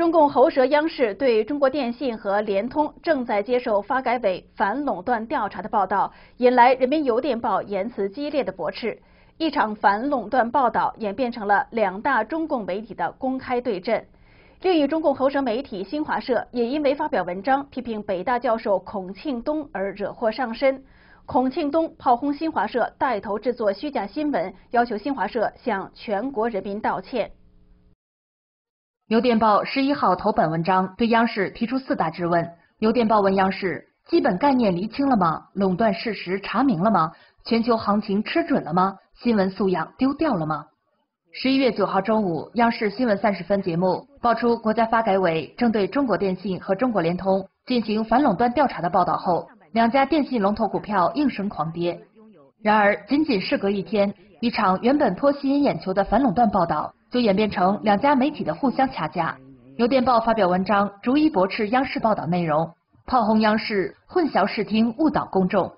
中共喉舌央视对中国电信和联通正在接受发改委反垄断调查的报道，引来人民邮电报言辞激烈的驳斥。一场反垄断报道演变成了两大中共媒体的公开对阵。另一中共喉舌媒体新华社也因为发表文章批评北大教授孔庆东而惹祸上身。孔庆东炮轰新华社带头制作虚假新闻，要求新华社向全国人民道歉。邮电报十一号头版文章对央视提出四大质问。邮电报问央视：基本概念厘清了吗？垄断事实查明了吗？全球行情吃准了吗？新闻素养丢掉了吗？十一月九号中午，央视新闻三十分节目爆出国家发改委正对中国电信和中国联通进行反垄断调查的报道后，两家电信龙头股票应声狂跌。然而，仅仅事隔一天，一场原本颇吸引眼球的反垄断报道。就演变成两家媒体的互相掐架。邮电报发表文章，逐一驳斥央视报道内容，炮轰央视混淆视听、误导公众。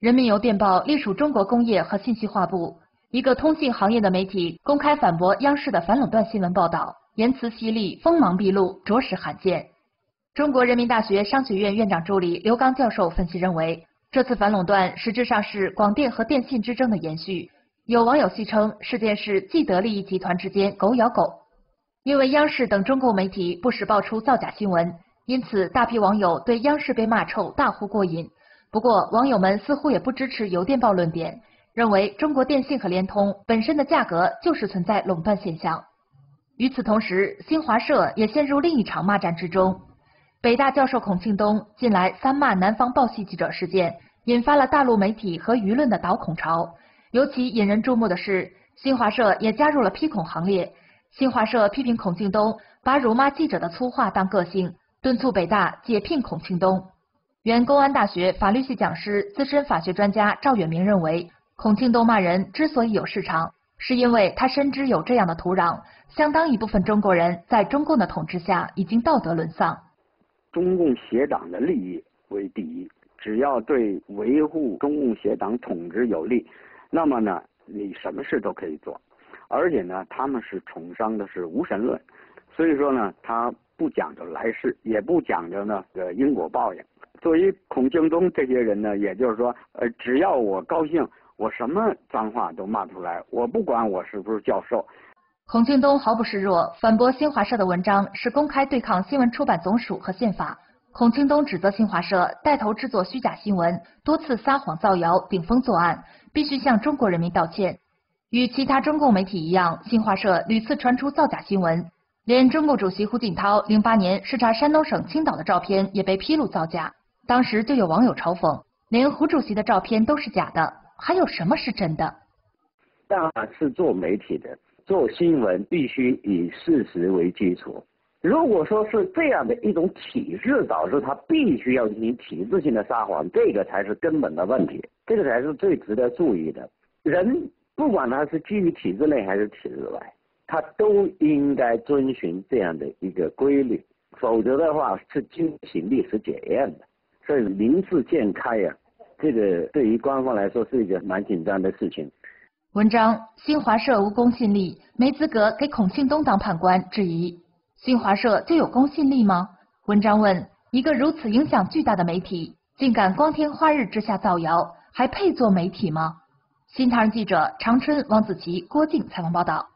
人民邮电报隶属中国工业和信息化部，一个通信行业的媒体公开反驳央视的反垄断新闻报道，言辞犀利、锋芒毕露，着实罕见。中国人民大学商学院院长助理刘刚教授分析认为，这次反垄断实质上是广电和电信之争的延续。有网友戏称事件是既得利益集团之间狗咬狗，因为央视等中共媒体不时爆出造假新闻，因此大批网友对央视被骂臭大呼过瘾。不过，网友们似乎也不支持邮电报论点，认为中国电信和联通本身的价格就是存在垄断现象。与此同时，新华社也陷入另一场骂战之中。北大教授孔庆东近来三骂南方报系记者事件，引发了大陆媒体和舆论的倒孔潮。尤其引人注目的是，新华社也加入了批孔行列。新华社批评孔庆东把辱骂记者的粗话当个性，敦促北大解聘孔庆东。原公安大学法律系讲师、资深法学专家赵远明认为，孔庆东骂人之所以有市场，是因为他深知有这样的土壤，相当一部分中国人在中共的统治下已经道德沦丧。中共邪党的利益为第一，只要对维护中共邪党统治有利。那么呢，你什么事都可以做，而且呢，他们是崇尚的是无神论，所以说呢，他不讲究来世，也不讲究呢个因果报应。作为孔庆东这些人呢，也就是说，呃，只要我高兴，我什么脏话都骂出来，我不管我是不是教授。孔庆东毫不示弱，反驳新华社的文章是公开对抗新闻出版总署和宪法。孔庆东指责新华社带头制作虚假新闻，多次撒谎造谣，顶风作案。必须向中国人民道歉。与其他中共媒体一样，新华社屡次传出造假新闻，连中共主席胡锦涛零八年视察山东省青岛的照片也被披露造假。当时就有网友嘲讽：“连胡主席的照片都是假的，还有什么是真的？”当然是做媒体的，做新闻必须以事实为基础。如果说是这样的一种体制导致他必须要进行体制性的撒谎，这个才是根本的问题，这个才是最值得注意的。人不管他是基于体制内还是体制外，他都应该遵循这样的一个规律，否则的话是经不起历史检验的。所以民智渐开呀，这个对于官方来说是一个蛮紧张的事情。文章：新华社无公信力，没资格给孔庆东当判官。质疑。新华社就有公信力吗？文章问：一个如此影响巨大的媒体，竟敢光天化日之下造谣，还配做媒体吗？新唐人记者长春王子琪、郭靖采访报道。